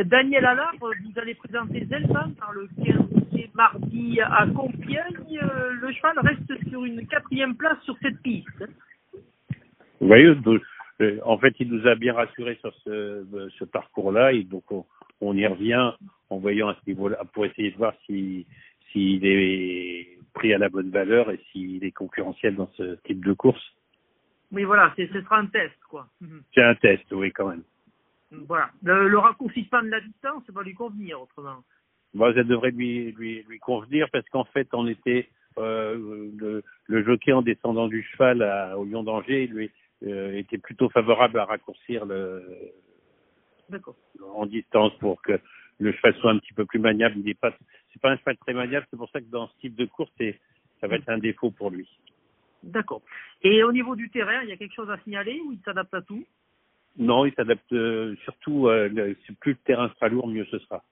Daniel Allard, vous allez présenter Zelman par le 15 mardi à Compiègne. Euh, Le cheval reste sur une quatrième place sur cette piste. Vous voyez, donc, euh, en fait, il nous a bien rassurés sur ce, euh, ce parcours-là et donc on, on y revient en voyant à ce niveau-là pour essayer de voir si s'il est pris à la bonne valeur et s'il est concurrentiel dans ce type de course. Oui, voilà, ce sera un test, quoi. C'est un test, oui, quand même. Voilà. Le, le raccourcissement de la distance, ça va lui convenir autrement. Bon, ça devrait lui, lui, lui convenir parce qu'en fait, on était euh, le, le jockey en descendant du cheval à- au Lion d'Angers, lui euh, était plutôt favorable à raccourcir le, en distance pour que le cheval soit un petit peu plus maniable. Il n'est pas, c'est pas un cheval très maniable. C'est pour ça que dans ce type de course, c'est, ça va être un défaut pour lui. D'accord. Et au niveau du terrain, il y a quelque chose à signaler ou il s'adapte à tout? Non, il s'adapte euh, surtout. Euh, c'est plus le terrain sera lourd, mieux ce sera.